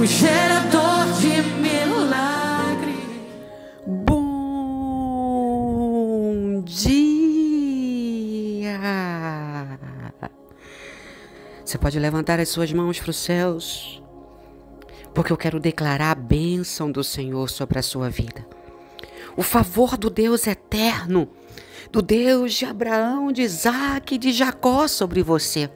o gerador de milagre. Bom dia! Você pode levantar as suas mãos para os céus, porque eu quero declarar a bênção do Senhor sobre a sua vida. O favor do Deus eterno, do Deus de Abraão, de Isaac e de Jacó sobre você.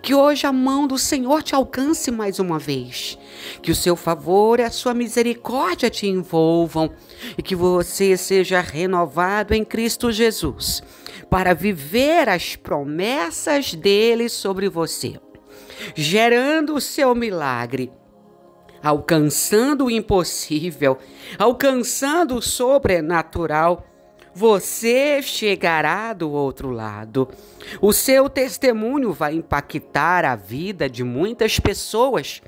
Que hoje a mão do Senhor te alcance mais uma vez. Que o seu favor e a sua misericórdia te envolvam e que você seja renovado em Cristo Jesus para viver as promessas dele sobre você, gerando o seu milagre alcançando o impossível, alcançando o sobrenatural você chegará do outro lado. O seu testemunho vai impactar a vida de muitas pessoas.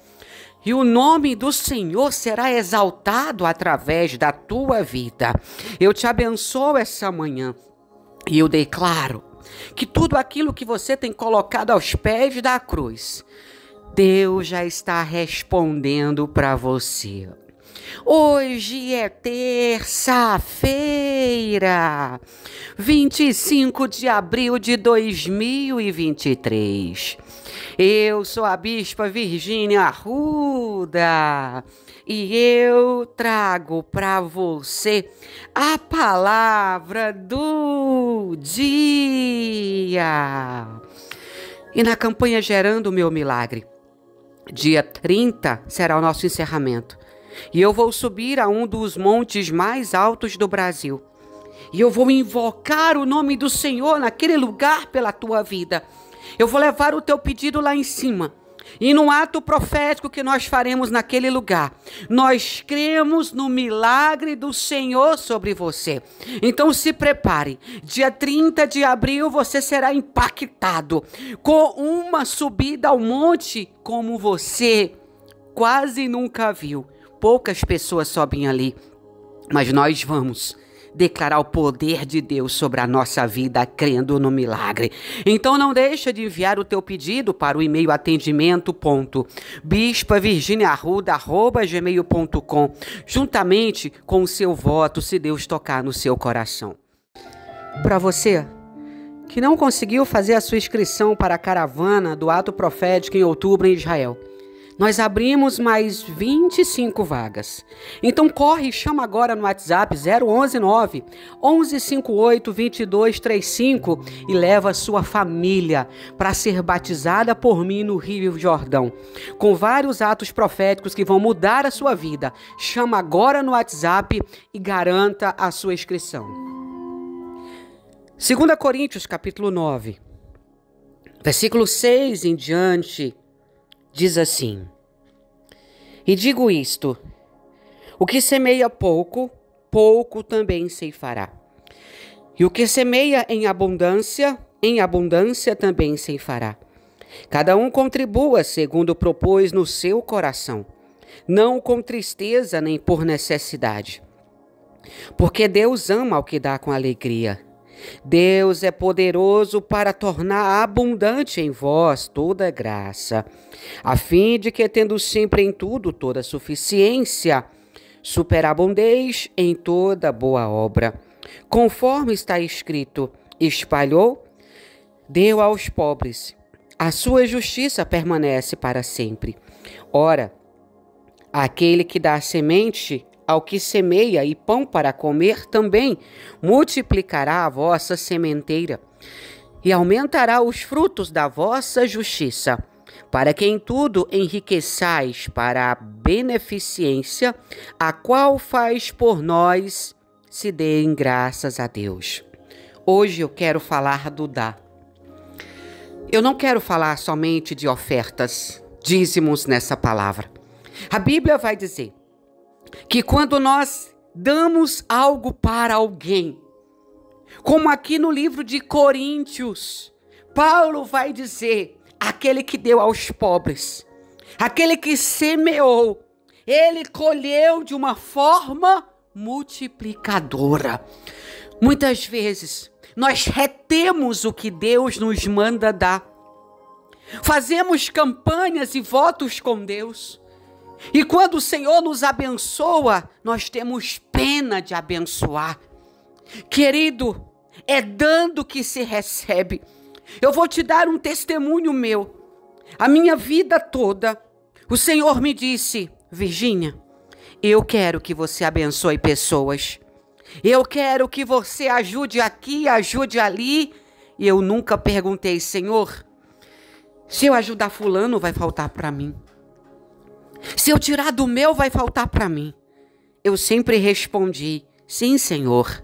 E o nome do Senhor será exaltado através da tua vida. Eu te abençoo essa manhã e eu declaro que tudo aquilo que você tem colocado aos pés da cruz, Deus já está respondendo para você. Hoje é terça-feira, 25 de abril de 2023. Eu sou a Bispa Virgínia Arruda e eu trago para você a palavra do dia. E na campanha Gerando o Meu Milagre, dia 30 será o nosso encerramento. E eu vou subir a um dos montes mais altos do Brasil. E eu vou invocar o nome do Senhor naquele lugar pela tua vida. Eu vou levar o teu pedido lá em cima. E no ato profético que nós faremos naquele lugar, nós cremos no milagre do Senhor sobre você. Então se prepare. Dia 30 de abril você será impactado com uma subida ao monte como você quase nunca viu poucas pessoas sobem ali, mas nós vamos declarar o poder de Deus sobre a nossa vida, crendo no milagre. Então não deixa de enviar o teu pedido para o e-mail atendimento.bispavirginiarruda.gmail.com juntamente com o seu voto, se Deus tocar no seu coração. Para você que não conseguiu fazer a sua inscrição para a caravana do ato profético em outubro em Israel, nós abrimos mais 25 vagas. Então corre e chama agora no WhatsApp 0119 1158 2235 e leva sua família para ser batizada por mim no Rio Jordão, com vários atos proféticos que vão mudar a sua vida. Chama agora no WhatsApp e garanta a sua inscrição. 2 Coríntios capítulo 9, versículo 6 em diante diz assim: E digo isto: o que semeia pouco, pouco também ceifará. E o que semeia em abundância, em abundância também ceifará. Cada um contribua segundo propôs no seu coração, não com tristeza nem por necessidade. Porque Deus ama o que dá com alegria. Deus é poderoso para tornar abundante em vós toda graça, a fim de que, tendo sempre em tudo toda suficiência, superabundeis em toda boa obra. Conforme está escrito: espalhou, deu aos pobres. A sua justiça permanece para sempre. Ora, aquele que dá semente ao que semeia e pão para comer, também multiplicará a vossa sementeira e aumentará os frutos da vossa justiça, para que em tudo enriqueçais para a beneficência, a qual faz por nós se deem graças a Deus. Hoje eu quero falar do dar. Eu não quero falar somente de ofertas, dízimos nessa palavra. A Bíblia vai dizer que quando nós damos algo para alguém, como aqui no livro de Coríntios, Paulo vai dizer: aquele que deu aos pobres, aquele que semeou, ele colheu de uma forma multiplicadora. Muitas vezes nós retemos o que Deus nos manda dar. Fazemos campanhas e votos com Deus E quando o Senhor nos abençoa, nós temos pena de abençoar. Querido, é dando que se recebe. Eu vou te dar um testemunho meu. A minha vida toda, o Senhor me disse: Virgínia, eu quero que você abençoe pessoas. Eu quero que você ajude aqui, ajude ali. E eu nunca perguntei, Senhor, se eu ajudar fulano vai faltar para mim. Se eu tirar do meu vai faltar para mim. Eu sempre respondi: Sim, Senhor.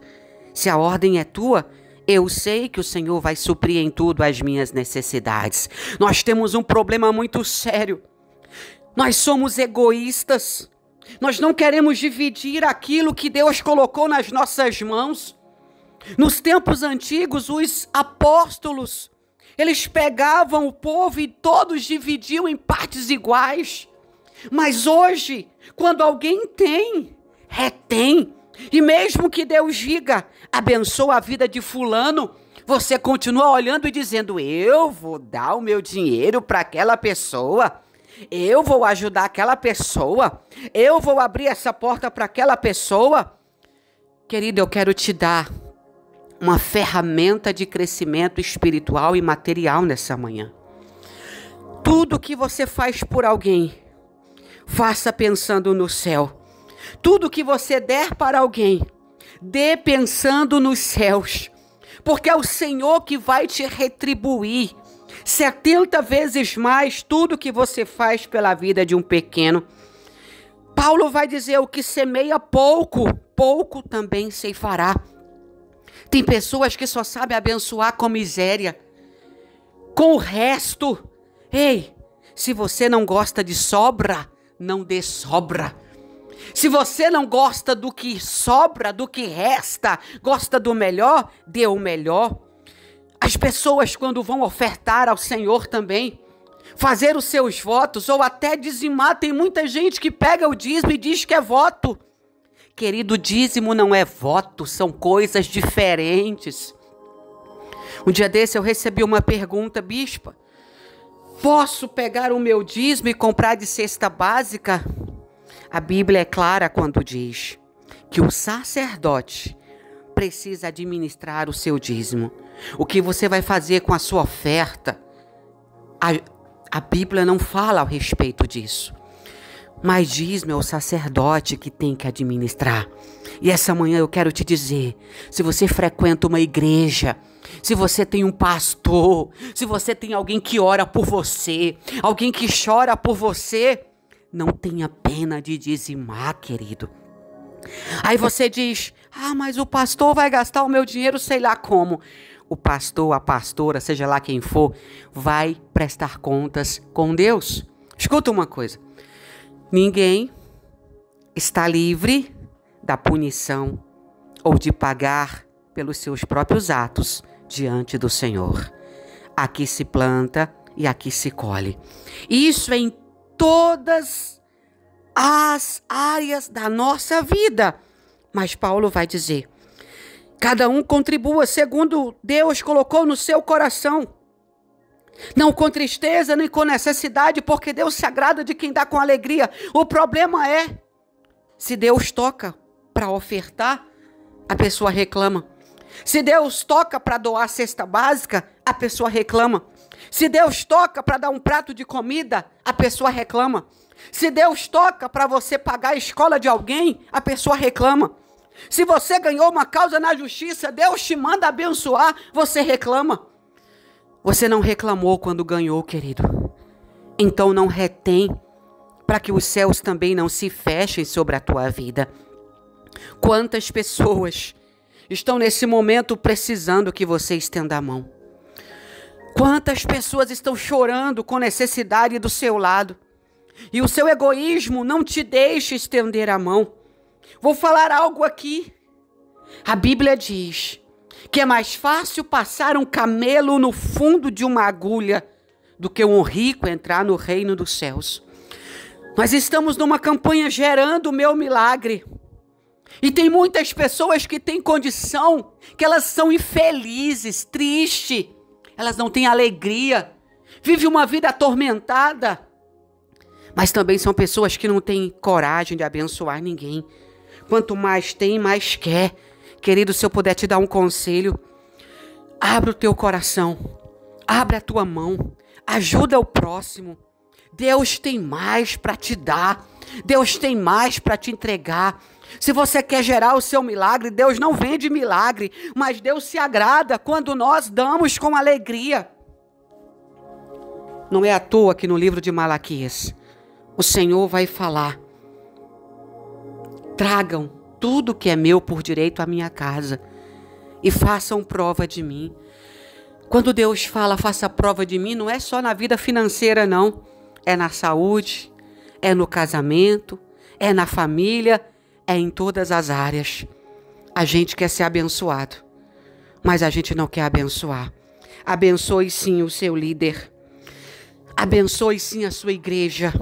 Se a ordem é tua, eu sei que o Senhor vai suprir em tudo as minhas necessidades. Nós temos um problema muito sério. Nós somos egoístas. Nós não queremos dividir aquilo que Deus colocou nas nossas mãos. Nos tempos antigos, os apóstolos, eles pegavam o povo e todos dividiam em partes iguais. Mas hoje, quando alguém tem, retém. E mesmo que Deus diga, abençoa a vida de fulano, você continua olhando e dizendo: Eu vou dar o meu dinheiro para aquela pessoa. Eu vou ajudar aquela pessoa. Eu vou abrir essa porta para aquela pessoa. Querido, eu quero te dar uma ferramenta de crescimento espiritual e material nessa manhã. Tudo que você faz por alguém, faça pensando no céu. Tudo que você der para alguém, dê pensando nos céus, porque é o Senhor que vai te retribuir 70 vezes mais tudo que você faz pela vida de um pequeno. Paulo vai dizer: o que semeia pouco, pouco também se fará. Tem pessoas que só sabem abençoar com miséria, com o resto. Ei, se você não gosta de sobra, não dê sobra. Se você não gosta do que sobra, do que resta, gosta do melhor, dê o melhor. As pessoas, quando vão ofertar ao Senhor também, fazer os seus votos ou até dizimar, tem muita gente que pega o dízimo e diz que é voto. Querido, dízimo não é voto, são coisas diferentes. Um dia desse eu recebi uma pergunta, bispa. Posso pegar o meu dízimo e comprar de cesta básica? A Bíblia é clara quando diz que o sacerdote precisa administrar o seu dízimo. O que você vai fazer com a sua oferta? A, a Bíblia não fala ao respeito disso. Mas dízimo é o sacerdote que tem que administrar. E essa manhã eu quero te dizer: se você frequenta uma igreja, se você tem um pastor, se você tem alguém que ora por você, alguém que chora por você, não tenha pena de dizimar, querido. Aí você diz: Ah, mas o pastor vai gastar o meu dinheiro, sei lá como. O pastor, a pastora, seja lá quem for, vai prestar contas com Deus. Escuta uma coisa: ninguém está livre da punição ou de pagar pelos seus próprios atos diante do Senhor. Aqui se planta e aqui se colhe. Isso é em todas as áreas da nossa vida. Mas Paulo vai dizer: cada um contribua segundo Deus colocou no seu coração. Não com tristeza nem com necessidade, porque Deus se agrada de quem dá com alegria. O problema é se Deus toca para ofertar, a pessoa reclama. Se Deus toca para doar cesta básica, a pessoa reclama. Se Deus toca para dar um prato de comida, a pessoa reclama. Se Deus toca para você pagar a escola de alguém, a pessoa reclama. Se você ganhou uma causa na justiça, Deus te manda abençoar, você reclama. Você não reclamou quando ganhou, querido. Então não retém para que os céus também não se fechem sobre a tua vida. Quantas pessoas estão nesse momento precisando que você estenda a mão? Quantas pessoas estão chorando com necessidade do seu lado? E o seu egoísmo não te deixa estender a mão. Vou falar algo aqui. A Bíblia diz que é mais fácil passar um camelo no fundo de uma agulha do que um rico entrar no reino dos céus. Nós estamos numa campanha gerando o meu milagre. E tem muitas pessoas que têm condição, que elas são infelizes, tristes, elas não têm alegria, vive uma vida atormentada. Mas também são pessoas que não têm coragem de abençoar ninguém. Quanto mais tem, mais quer. Querido, se eu puder te dar um conselho, abre o teu coração, abre a tua mão, ajuda o próximo. Deus tem mais para te dar. Deus tem mais para te entregar. Se você quer gerar o seu milagre, Deus não vende milagre, mas Deus se agrada quando nós damos com alegria. Não é à toa que no livro de Malaquias, o Senhor vai falar: tragam tudo que é meu por direito à minha casa e façam prova de mim. Quando Deus fala, faça prova de mim, não é só na vida financeira, não. É na saúde, é no casamento, é na família, é em todas as áreas. A gente quer ser abençoado, mas a gente não quer abençoar. Abençoe sim o seu líder. Abençoe sim a sua igreja.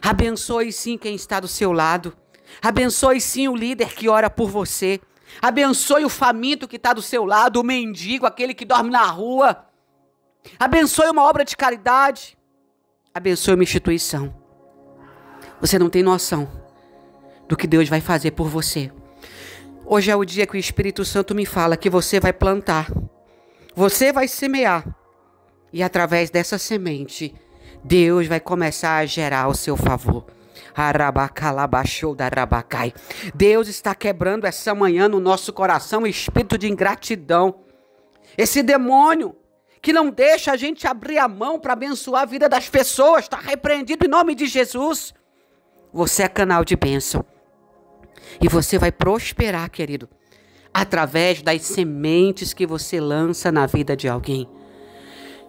Abençoe sim quem está do seu lado. Abençoe sim o líder que ora por você. Abençoe o faminto que está do seu lado, o mendigo, aquele que dorme na rua. Abençoe uma obra de caridade. Abençoe uma instituição. Você não tem noção do que Deus vai fazer por você. Hoje é o dia que o Espírito Santo me fala que você vai plantar. Você vai semear. E através dessa semente, Deus vai começar a gerar ao seu favor. Deus está quebrando essa manhã no nosso coração o espírito de ingratidão. Esse demônio que não deixa a gente abrir a mão para abençoar a vida das pessoas, está repreendido em nome de Jesus. Você é canal de bênção. E você vai prosperar, querido, através das sementes que você lança na vida de alguém.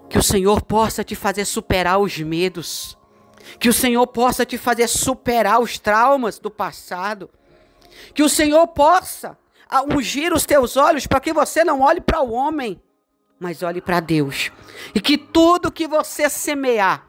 Que o Senhor possa te fazer superar os medos. Que o Senhor possa te fazer superar os traumas do passado. Que o Senhor possa ungir os teus olhos para que você não olhe para o homem, mas olhe para Deus. E que tudo que você semear,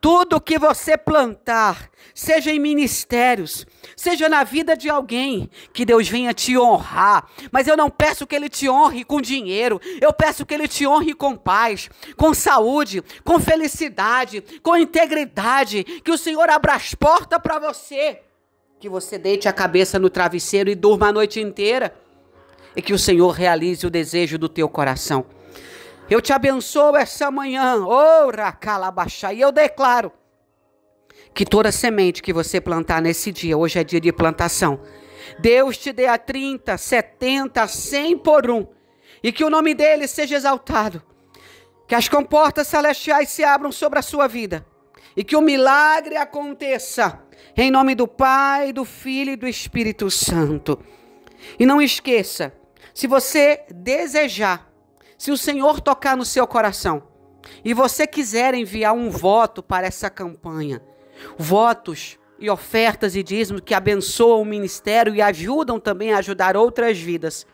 tudo que você plantar, seja em ministérios, seja na vida de alguém, que Deus venha te honrar. Mas eu não peço que Ele te honre com dinheiro, eu peço que Ele te honre com paz, com saúde, com felicidade, com integridade. Que o Senhor abra as portas para você, que você deite a cabeça no travesseiro e durma a noite inteira, e que o Senhor realize o desejo do teu coração. Eu te abençoo essa manhã, oh, Racalabaxá, e eu declaro que toda semente que você plantar nesse dia, hoje é dia de plantação, Deus te dê a 30, 70, 100 por um, e que o nome dele seja exaltado, que as comportas celestiais se abram sobre a sua vida, e que o milagre aconteça, em nome do Pai, do Filho e do Espírito Santo. E não esqueça, se você desejar, se o Senhor tocar no seu coração e você quiser enviar um voto para essa campanha, votos e ofertas e dízimos que abençoam o ministério e ajudam também a ajudar outras vidas.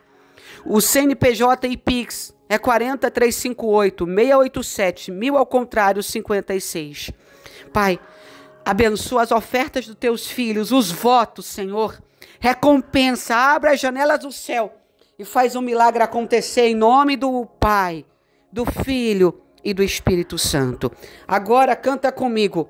O CNPJ e Pix é 40358 687 mil ao contrário 56. Pai, abençoa as ofertas dos teus filhos, os votos, Senhor. Recompensa, abra as janelas do céu e faz um milagre acontecer em nome do Pai, do Filho e do Espírito Santo. Agora canta comigo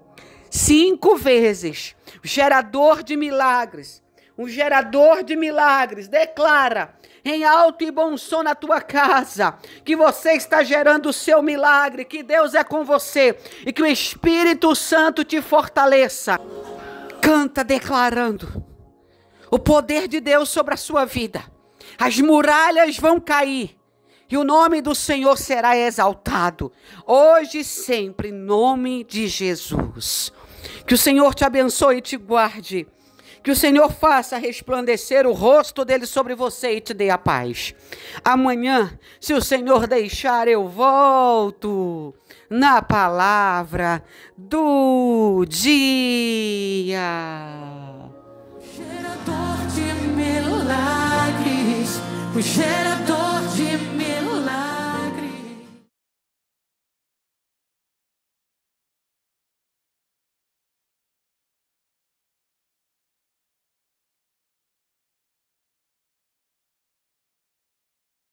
cinco vezes. Gerador de milagres. Um gerador de milagres. Declara em alto e bom som na tua casa que você está gerando o seu milagre, que Deus é com você e que o Espírito Santo te fortaleça. Canta declarando o poder de Deus sobre a sua vida as muralhas vão cair e o nome do Senhor será exaltado, hoje e sempre, em nome de Jesus. Que o Senhor te abençoe e te guarde. Que o Senhor faça resplandecer o rosto dele sobre você e te dê a paz. Amanhã, se o Senhor deixar, eu volto na palavra do dia. O gerador.